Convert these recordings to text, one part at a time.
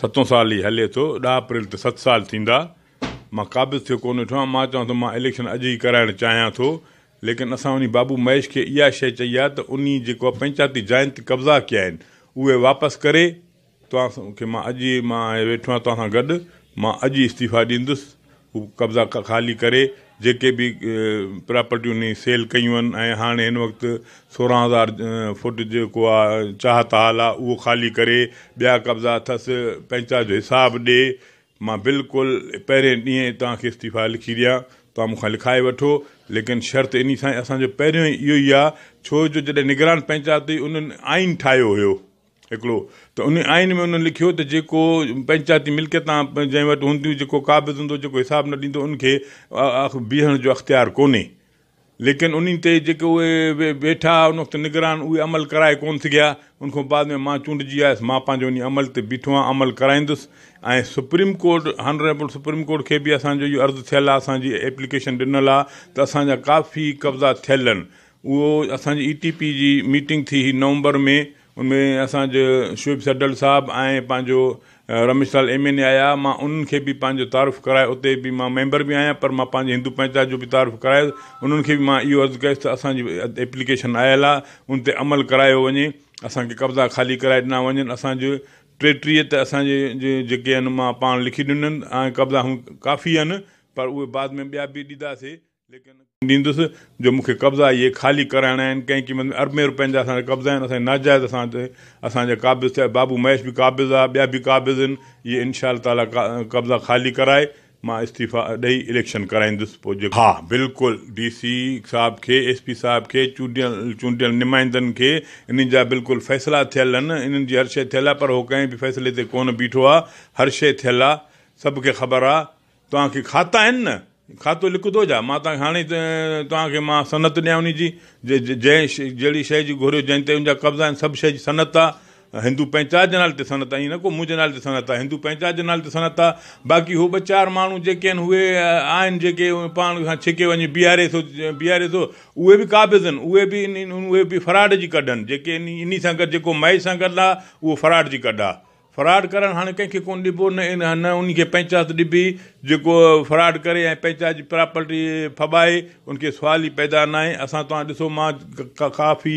सतो साल ई हले थो ॾह अप्रैल ते सत साल थींदा मां क़ाबिज़ थियो कोन वेठो आहियां मां चवां थो मां इलेक्शन अॼु ई कराइणु चाहियां थो लेकिन असां उन बाबू महेश खे इहा शइ चई आहे त उन जेको आहे पंचायती जाइंत कब्ज़ा कया आहिनि उहे वापसि करे तव्हां तव्हांखे मां अॼु ई मां वेठो आहियां तव्हां सां गॾु मां अॼु ई इस्तीफ़ा ॾींदुसि हू कब्ज़ा ख़ाली करे जेके बि प्रॉपर्टियूं सेल कयूं आहिनि ऐं हाणे हिन वक़्तु सोरहं हज़ार फुट जेको आहे चाहत हाल आहे उहो ख़ाली करे ॿिया कब्ज़ा अथसि पंचायत जो हिसाबु ॾे मां बिल्कुलु पहिरें ॾींहं तव्हांखे इस्तीफ़ा लिखी ॾियां तव्हां मूंखां लिखाए वठो लेकिन शर्त इन सां असांजो पहिरियों ई इहो ई आहे छो जो जॾहिं निगरान पंचायत हुई उन्हनि आइन ठाहियो हुयो हिकिड़ो त उन आइन में उन्हनि लिखियो त जेको पंचायती मिल्कियता जंहिं वटि हूंदियूं जेको क़ाबिज़ हूंदो जेको हिसाबु न ॾींदो उनखे बीहण जो अख़्तियारु कोन्हे लेकिन उन ते जेके उहे वेठा उन वक़्तु निगरान उहे अमल कराए कोन सघिया उन खां बाद में मां चूंडजी आयुसि मां पंहिंजो उन अमल ते बीठो आहियां अमल कराईंदुसि ऐं supreme court honourable supreme court खे बि असांजो इहो अर्ज़ु थियलु आहे असांजी एप्लीकेशन ॾिनल आहे त असांजा काफ़ी कब्ज़ा थियल आहिनि उहो असांजी E T P G meeting थी हुई नवंबर में उनमें असांजो शुएब सडल साहबु ऐं पंहिंजो Ramesh Lal M N A आया मां उन्हनि खे बि पंहिंजो तारीफ़ु करायो उते बि मां मेंबर बि आहियां पर मां पंहिंजे हिंदू पंचायत जो बि तारीफ़ु करायो उन्हनि खे बि मां इहो अर्ज़ु कयुसि त असांजी एप्लीकेशन आयल आहे उन ते अमल करायो वञे असांखे कब्ज़ा ख़ाली कराए ॾिना वञनि असांजो टेटीह त असांजे जेके आहिनि मां पाण लिखी ॾिननि ऐं कब्ज़ा हू काफ़ी आहिनि पर उहे बाद में ॿिया बि ॾींदासीं लेकिन ॾींदुसि जो मूंखे कब्ज़ा इहे खाली कराइणा आहिनि कंहिं क़ीमत में अरबे रुपियनि जा असांजा कब्ज़ा आहिनि असांजे नाजाइज़ असां असांजा क़ाबिज़ थिया बाबू महेश बि क़ाबिज़ आहे ॿिया बि क़ाबिज़ आहिनि इहे इनशा ताला कब्ज़ा ख़ाली कराए मां इस्तीफ़ा ॾेई इलेक्शन कराईंदुसि पोइ जेको हा बिल्कुलु डी सी साहिब खे एस पी साहिब खे चूंडियल चूंडियल नुमाइंदनि खे इन्हनि जा बिल्कुलु फ़ैसिला थियल आहिनि इन्हनि जी हर शइ थियल आहे पर उहो कंहिं बि फ़ैसिले ते कोन बीठो आहे हर शइ थियल आहे सभु खे ख़बर आहे तव्हांखे खाता आहिनि न ખાતો લખ દો જા માતા ખાને તાકે માં સનત નહી ની જે જેડી સહી જ ઘોરો જનતે ઓજા કબજા સબ સહી સનત હિન્દુ પંછાજ નાલ સનત ને કો મુજે નાલ સનત હિન્દુ પંછાજ નાલ સનત બાકી હુ બચાર માણો જે કેન હુએ આયન જે કે પાણ છકે બિહારે બિહારે ઓએ ભી કબજે ઓએ ભી ઓએ ભી ફરાડ જી કડન જે કે ઇની સાગર જે કો માય સાગર લા વો ફરાડ જી કડા फ्रॉड करणु हाणे कंहिंखे कोन ॾिबो न इन न उनखे पंचायत ॾिबी जेको फ्रॉड करे ऐं पंचायत जी प्रॉपर्टी फबाए उनखे सुवाल ई पैदा न आहे असां तव्हां ॾिसो मां काफ़ी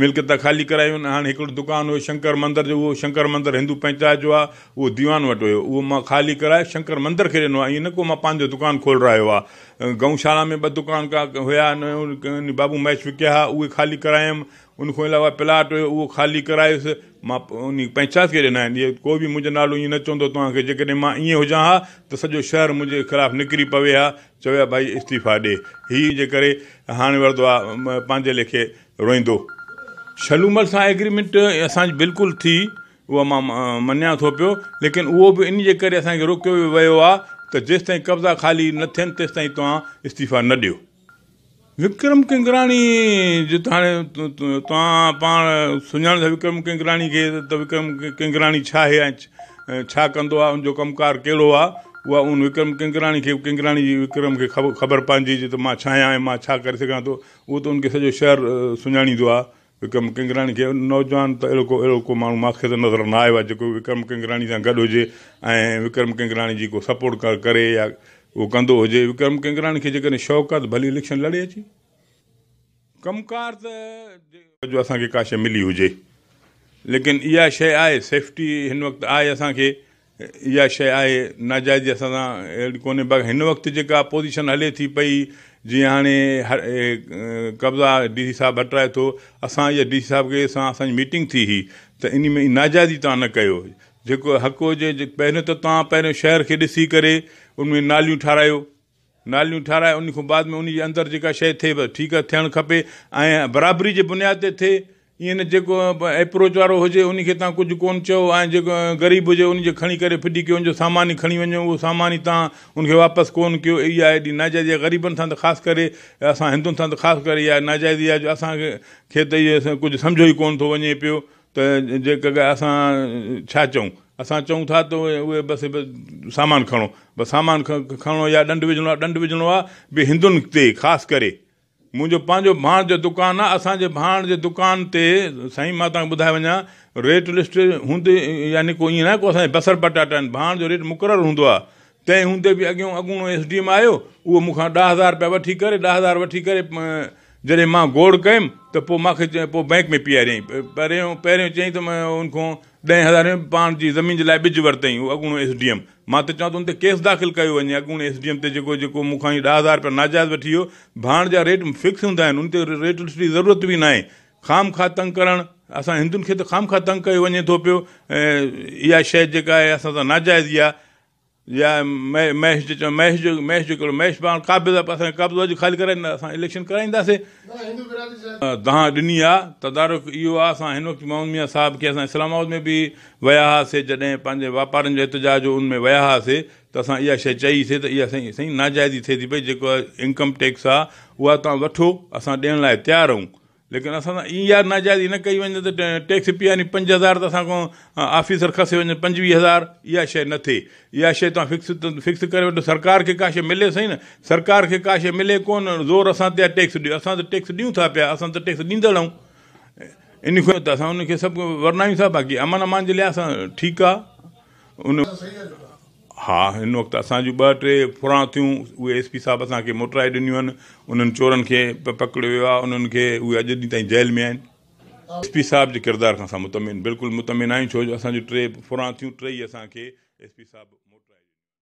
मिल्कता खाली करायूं आहिनि हाणे हिकिड़ो दुकानु हुयो शंकर मंदर जो उहो शंकर मंदरु हिंदू पंचायत जो आहे उहो दीवान वटि हुयो उहो मां ख़ाली कराए शंकर मंदरु खे ॾिनो आहे ईअं न को मां पंहिंजो दुकानु खोल रहियो आहे गऊशाला में ॿ दुकान का हुया न बाबू महेश विकिया हुआ उहे खाली उन खां अलावा प्लाट हुयो उहो ख़ाली करायोसि मां उन पंचायत खे ॾिना आहिनि इहो कोई बि मुंहिंजो नालो ईअं न चवंदो तव्हांखे जेकॾहिं मां ईअं हुजां हा त सॼो शहर मुंहिंजे ख़िलाफ़ु निकिरी पवे हा चओ भाई इस्तीफ़ा ॾे इहा जे करे हाणे वरितो आहे पंहिंजे लेखे रोईंदो शलूमल सां एग्रीमेंट असांजी बिल्कुलु थी उहा मां म थो पियो लेकिन उहो बि इन जे करे असांखे रोकियो वियो आहे त जेसि ताईं कब्ज़ा ख़ाली न थियनि तेसि ताईं तव्हां इस्तीफ़ा न ॾियो विक्रम किंगराणी जो त हाणे तव्हां पाण सुञाणो था विक्रम किंगराणी खे त विक्रम किंगराणी छा आहे ऐं छा कंदो आहे उनजो कमुकारु कहिड़ो आहे उहा उन विक्रम किंगराणी खे किंगराणी जी विक्रम खे ख़बर पइजी त मां छा आहियां ऐं मां छा करे सघां थो उहो त उनखे सॼो शहरु सुञाणींदो आहे विक्रम किंगराणी खे नौजवान त अहिड़ो को अहिड़ो को माण्हू मूंखे त नज़र न आयो आहे जेको विक्रम किंगराणी सां गॾु हुजे ऐं विक्रम किंगराणी जी को सपोर्ट कर करे या उहो कंदो हुजे विक्रम किंगराणी खे जेकॾहिं शौक़ु आहे त भली इलेक्शन लड़े अचे कमकार त जो असांखे का शइ मिली हुजे लेकिन इहा शइ आहे सेफ्टी हिन वक़्तु आहे असांखे इहा शइ आहे नाजाइज़ी असां सां अहिड़ी कोन्हे बाक़ी हिन वक़्तु जेका पोज़ीशन हले थी पई जीअं हाणे हर कब्ज़ा डी सी साहिबु हटाए थो असां इहा डी सी साहिब सां असांजी मीटिंग थी हुई त इन में नाजाइज़ी तव्हां न कयो जेको हक़ु हुजे पहिरियों त तव्हां पहिरियों शहर खे ॾिसी करे में नालियूं ठाहिरायो नालियूं ठाहिराए उन खां बाद में उन जे अंदरि जेका शइ थिए ठीकु थियणु खपे ऐं बराबरी जे बुनियाद ते थिए ईअं न जेको एप्रोच वारो हुजे उनखे तव्हां कुझु कोन चओ ऐं जेको ग़रीब हुजे उनखे खणी करे फिटी कयो उनजो सामान ई खणी वञो उहो सामान ई तव्हां उनखे वापसि कोन कयो इहा हेॾी नाजाइजी आहे ग़रीबनि सां त ख़ासि करे असां हिंदुनि सां त ख़ासि करे इहा नाजाइज़ी आहे जो असांखे खे त इहो कुझु सम्झो ई कोन थो वञे पियो त जेके असां छा चऊं असां चऊं था त उहे बसि सामान खणो बसि सामान खणो या ॾंडु विझणो आहे ॾंडु विझणो आहे भई हिंदुनि ते ख़ासि करे मुंहिंजो पंहिंजो भाण जो दुकानु आहे असांजे भाण जे दुकान ते साईं मां तव्हांखे ॿुधाए वञा रेट लिस्ट हूंदे यानी को ईअं न को असांजे बसर पटाटा आहिनि भाण जो रेट मुक़ररु हूंदो आहे तंहिं हूंदे बि अॻियों अॻूणो एस डी एम आयो उहो मूंखां ॾह हज़ार रुपया वठी करे ॾह हज़ार वठी करे जॾहिं मां गोड़ कयुमि त पोइ मूंखे पोइ बैंक में पीआरियईं पहिरियों पहिरियों चयईं त मां हुनखो ॾहें हज़ारे पाण जी ज़मीन जे लाइ ॿिज वरितईं उहो अगूणो एस डी एम मां त चवां थो हुन ते केस दाख़िल कयो वञे अगूणो एस डी एम ते जेको जेको मूंखां ई ॾह हज़ार रुपया नाजाइज़ वठी वियो भाण जा रेट फिक्स हूंदा आहिनि उन ते रेट जी ज़रूरत बि न आहे ख़ाम खां तंग करणु असां हिंदुनि खे त खाम खां तंग कयो वञे थो पियो ऐं इहा शइ जेका आहे असां सां नाजाइज़ ई आहे या महेश जो चयो महेश जो महेश जो महेश पाण क़ाबिज़ु असांखे क़ाबिल अॼु ख़ाली कराईंदा असां इलेक्शन कराईंदासीं तव्हां ॾिनी आहे तदारुक इहो आहे असां हिन वक़्तु मोहम्मद मिया साहिब खे असां इस्लामाबाद में बि विया हुआसीं जॾहिं पंहिंजे वापारनि जो एतिजाज उन में विया हुआसीं त असां इहा शइ चईसीं त इहा साईं साईं नाजाइज़ी थिए थी पई जेको इनकम टैक्स आहे उहा तव्हां वठो असां ॾियण लाइ तयारु आहियूं लेकिन असां सां ईअं यार नाजाइज़ी न कई वञे त टैक्स पीआरे पंज हज़ार त असां खां ऑफिसर खसे वञे पंजवीह हज़ार इहा शइ न थिए इहा शइ तव्हां फिक्स फिक्स करे वठो सरकार खे का शइ मिले सही न सरकार खे का शइ मिले कोन ज़ोर असां ते आहे टैक्स ॾियो असां त टैक्स ॾियूं था पिया असां त टैक्स ॾींदड़ इन खां त असां उनखे सभु वरनायूं था बाक़ी अमन अमान जे लाइ असां ठीकु आहे उन हा हिन वक़्तु असांजी ॿ टे फुरां थियूं उहे एस पी साहिबु असांखे मोटाए ॾिनियूं आहिनि उन्हनि चोरनि खे पकड़ियो वियो आहे उन्हनि खे उहे अॼु ॾींहं ताईं जेल में आहिनि एस पी साहिब जे किरदार खां असां मुतमिन बिल्कुलु मुतमिन आहियूं छो जो असांजूं टे फुरां थियूं टे ई असांखे एस पी साहिबु